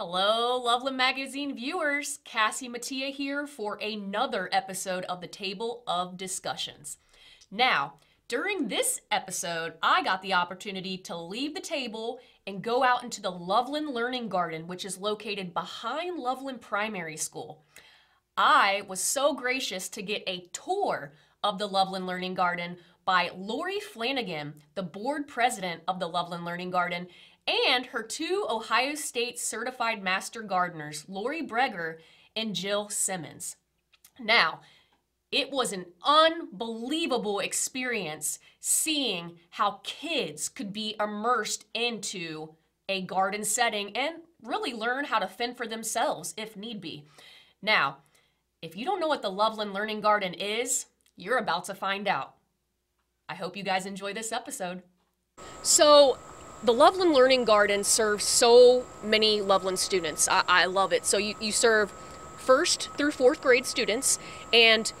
Hello, Loveland Magazine viewers. Cassie Mattia here for another episode of the Table of Discussions. Now, during this episode, I got the opportunity to leave the table and go out into the Loveland Learning Garden, which is located behind Loveland Primary School. I was so gracious to get a tour of the Loveland Learning Garden by Laurie Flanagan, the board president of the Loveland Learning Garden, and her two Ohio State certified master gardeners, Lori Breger and Jill Simmons. Now, it was an unbelievable experience seeing how kids could be immersed into a garden setting and really learn how to fend for themselves if need be. Now, if you don't know what the Loveland Learning Garden is, you're about to find out. I hope you guys enjoy this episode. So, the Loveland Learning Garden serves so many Loveland students. I, I love it. So, you, you serve first through fourth grade students, and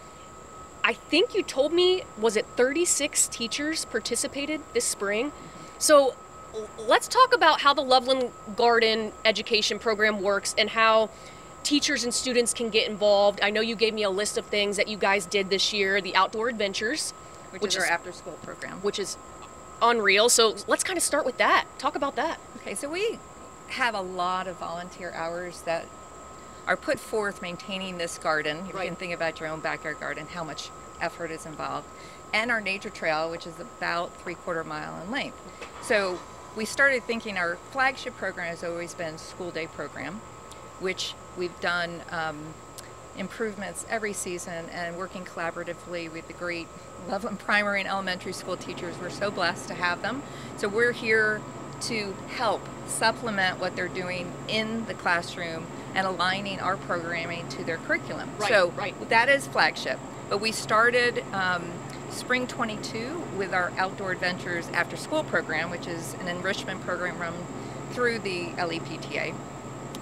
I think you told me, was it 36 teachers participated this spring? So, let's talk about how the Loveland Garden education program works and how teachers and students can get involved. I know you gave me a list of things that you guys did this year the outdoor adventures which, which is, is our after school program. Which is unreal. So let's kind of start with that. Talk about that. Okay, so we have a lot of volunteer hours that are put forth maintaining this garden. You right. can think about your own backyard garden, how much effort is involved. And our nature trail, which is about three quarter mile in length. So we started thinking our flagship program has always been school day program, which we've done um, improvements every season and working collaboratively with the great Loveland primary and elementary school teachers. We're so blessed to have them. So we're here to help supplement what they're doing in the classroom and aligning our programming to their curriculum. Right, so right. that is flagship. But we started um, spring 22 with our outdoor adventures after school program, which is an enrichment program run through the LEPTA.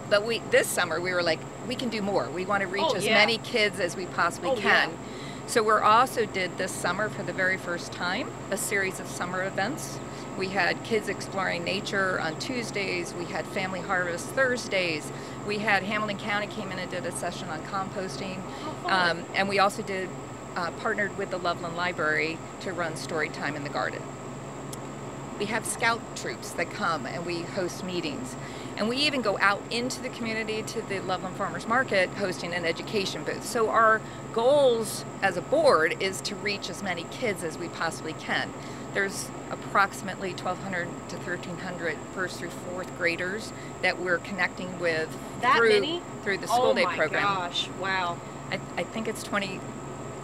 But we this summer we were like, we can do more. We want to reach oh, as yeah. many kids as we possibly oh, can. Yeah. So we're also did this summer for the very first time a series of summer events. We had kids exploring nature on Tuesdays. We had family harvest Thursdays. We had Hamilton County came in and did a session on composting, oh, um, and we also did uh, partnered with the Loveland Library to run story time in the garden. We have scout troops that come and we host meetings. And we even go out into the community to the Loveland Farmers Market hosting an education booth. So our goals as a board is to reach as many kids as we possibly can. There's approximately 1,200 to 1,300 first through fourth graders that we're connecting with that through, many? through the school oh day program. Oh my gosh, wow. I, I think it's 20,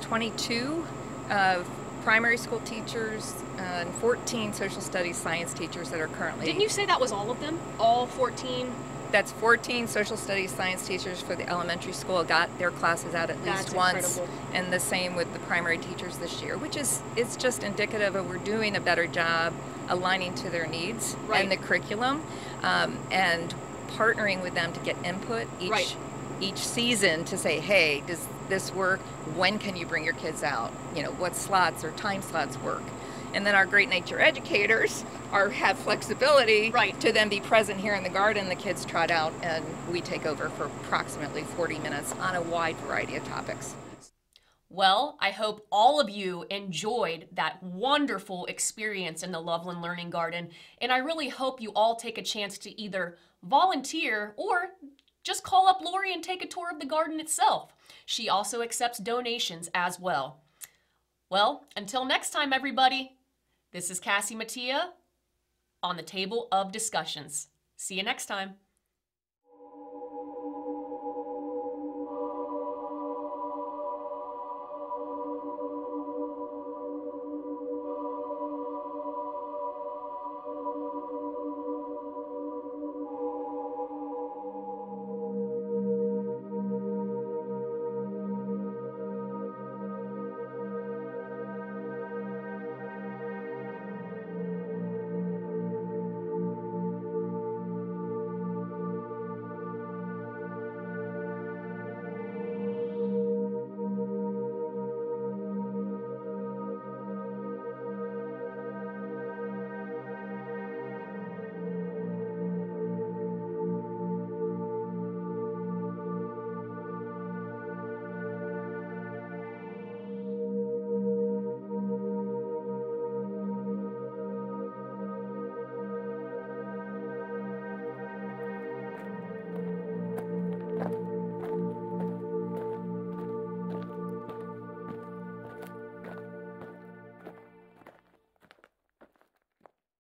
22 uh, primary school teachers and 14 social studies science teachers that are currently. Didn't you say that was all of them? All 14? That's 14 social studies science teachers for the elementary school got their classes out at least once, incredible. and the same with the primary teachers this year, which is it's just indicative of we're doing a better job aligning to their needs right. and the curriculum, um, and partnering with them to get input each right. Each season to say, hey, does this work? When can you bring your kids out? You know, what slots or time slots work? And then our great nature educators are have flexibility right. to then be present here in the garden. The kids trot out and we take over for approximately 40 minutes on a wide variety of topics. Well, I hope all of you enjoyed that wonderful experience in the Loveland Learning Garden, and I really hope you all take a chance to either volunteer or just call up Laurie and take a tour of the garden itself. She also accepts donations as well. Well, until next time, everybody, this is Cassie Mattia on the Table of Discussions. See you next time.